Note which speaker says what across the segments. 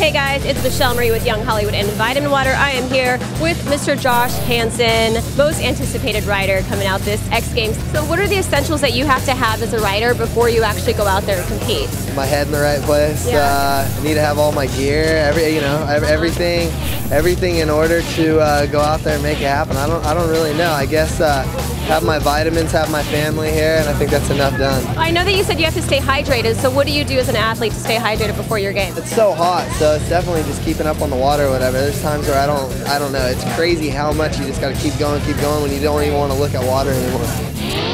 Speaker 1: Hey guys, it's Michelle Marie with Young Hollywood and Vitamin Water. I am here with Mr. Josh Hansen, most anticipated rider coming out this X Games. So, what are the essentials that you have to have as a rider before you actually go out there and compete?
Speaker 2: My head in the right place.
Speaker 1: Yeah.
Speaker 2: Uh, I need to have all my gear, every you know, ev- everything, everything in order to uh, go out there and make it happen. I don't, I don't really know. I guess uh, have my vitamins, have my family here, and I think that's enough done.
Speaker 1: I know that you said you have to stay hydrated. So, what do you do as an athlete to stay hydrated before your game?
Speaker 2: It's so hot, so it's definitely just keeping up on the water or whatever. There's times where I don't, I don't know. It's crazy how much you just got to keep going, keep going when you don't even want to look at water anymore.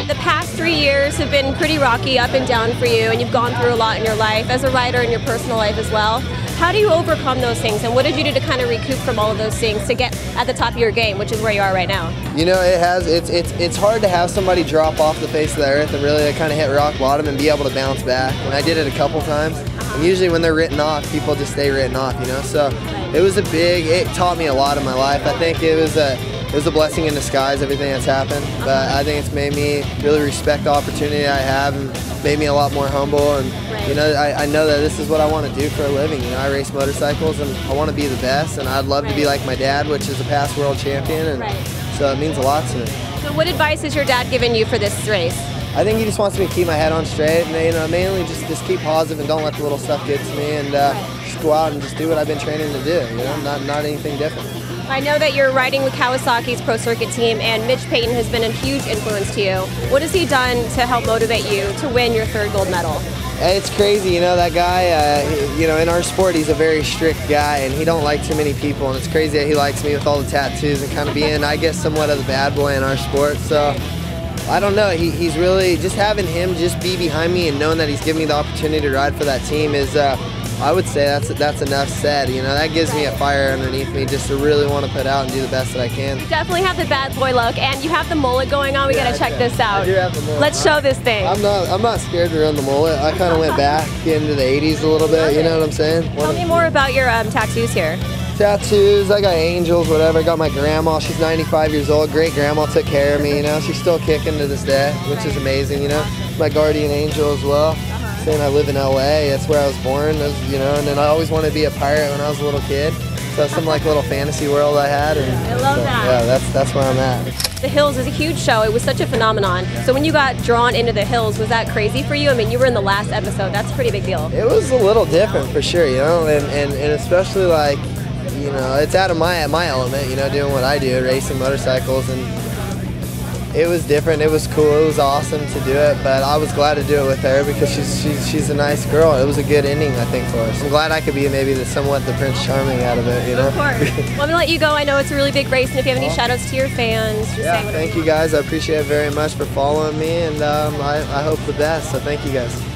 Speaker 1: The past three years have been pretty rocky, up and down for you, and you've gone through a lot in your life as a writer and your personal life as well. How do you overcome those things, and what did you do to kind of recoup from all of those things to get at the top of your game, which is where you are right now?
Speaker 2: You know, it has. It's it's it's hard to have somebody drop off the face of the earth and really kind of hit rock bottom and be able to bounce back. And I did it a couple times. And usually when they're written off, people just stay written off. You know, so it was a big. It taught me a lot in my life. I think it was a. It was a blessing in disguise, everything that's happened. But I think it's made me really respect the opportunity I have and made me a lot more humble. And, you know, I, I know that this is what I want to do for a living. You know, I race motorcycles and I want to be the best. And I'd love to be like my dad, which is a past world champion. And
Speaker 1: Right.
Speaker 2: so it means a lot to me.
Speaker 1: So, what advice has your dad given you for this race?
Speaker 2: I think he just wants me to keep my head on straight, and you know, mainly just just keep positive and don't let the little stuff get to me, and uh, just go out and just do what I've been training to do. You know, not not anything different.
Speaker 1: I know that you're riding with Kawasaki's Pro Circuit team, and Mitch Payton has been a huge influence to you. What has he done to help motivate you to win your third gold medal?
Speaker 2: It's crazy, you know, that guy. Uh, he- you know, in our sport, he's a very strict guy, and he don't like too many people. And it's crazy that he likes me with all the tattoos and kind of being, I guess, somewhat of the bad boy in our sport. So. I don't know. He, he's really just having him just be behind me and knowing that he's giving me the opportunity to ride for that team is, uh, I would say that's that's enough said. You know, that gives me a fire underneath me just to really want to put out and do the best that I can.
Speaker 1: Definitely have the bad boy look, and you have the mullet going on. We
Speaker 2: Yeah,
Speaker 1: gotta check this out.
Speaker 2: I do have the mullet.
Speaker 1: Let's show this thing.
Speaker 2: I'm not I'm not scared to run the mullet. I kind of went back into the 80s a little bit. You know what I'm saying?
Speaker 1: Tell me more about your um, tattoos here.
Speaker 2: Tattoos. I got angels, whatever. I got my grandma. She's 95 years old. Great grandma took care of me. You know, she's still kicking to this day, which is amazing. You know, my guardian angel as well. I live in LA. That's where I was born. That's, you know, and then I always wanted to be a pirate when I was a little kid. So that's some like a little fantasy world I had. And
Speaker 1: I love
Speaker 2: so,
Speaker 1: that.
Speaker 2: Yeah, that's that's where I'm at.
Speaker 1: The Hills is a huge show. It was such a phenomenon. So when you got drawn into the Hills, was that crazy for you? I mean, you were in the last episode. That's a pretty big deal.
Speaker 2: It was a little different for sure, you know, and, and, and especially like, you know, it's out of my my element, you know, doing what I do, racing motorcycles, and it was different. It was cool. It was awesome to do it, but I was glad to do it with her because she's she's, she's a nice girl. It was a good ending, I think, for us. I'm glad I could be maybe the somewhat the Prince Charming out of it, you know.
Speaker 1: Of course. well, I'm gonna let you go. I know it's a really big race, and if you have any shout outs to your fans, just
Speaker 2: Yeah,
Speaker 1: say
Speaker 2: thank you guys. I appreciate it very much for following me, and um, I, I hope the best. So thank you guys.